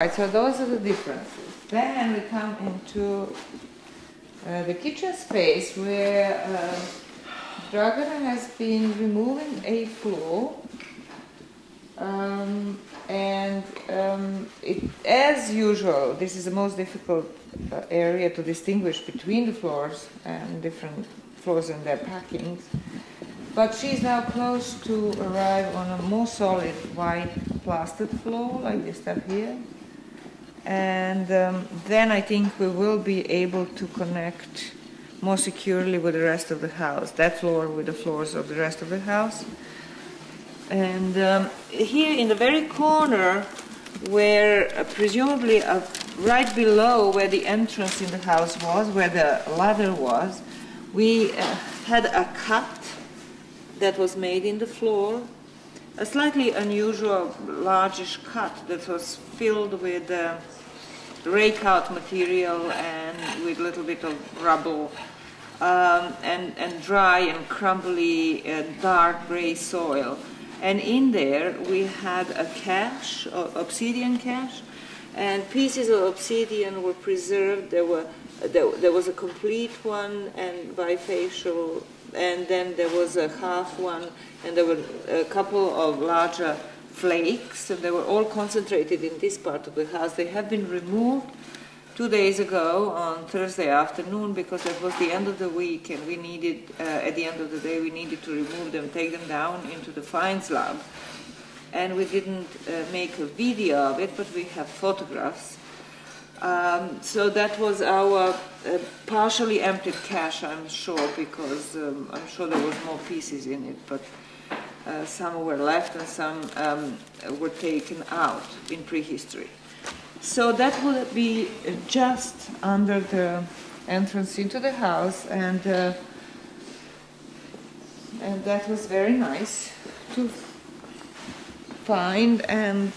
Right, so those are the differences. Then we come into uh, the kitchen space where uh, Dragana has been removing a floor um, and um, it, as usual, this is the most difficult uh, area to distinguish between the floors and different floors and their packings. But she's now close to arrive on a more solid white plastered floor like this stuff here. And um, then I think we will be able to connect more securely with the rest of the house, that floor with the floors of the rest of the house. And um, here in the very corner, where uh, presumably uh, right below where the entrance in the house was, where the ladder was, we uh, had a cut that was made in the floor, a slightly unusual largish cut that was filled with uh, rake out material and with a little bit of rubble um, and, and dry and crumbly uh, dark gray soil. And in there we had a cache, obsidian cache, and pieces of obsidian were preserved. There were there, there was a complete one and bifacial, and then there was a half one, and there were a couple of larger flakes, and they were all concentrated in this part of the house. They have been removed two days ago on Thursday afternoon because it was the end of the week and we needed, uh, at the end of the day, we needed to remove them, take them down into the finds lab. And we didn't uh, make a video of it, but we have photographs. Um, so that was our uh, partially emptied cache, I'm sure, because um, I'm sure there was more pieces in it, but uh, some were left and some um, were taken out in prehistory. So that would be just under the entrance into the house, and uh, and that was very nice to find and.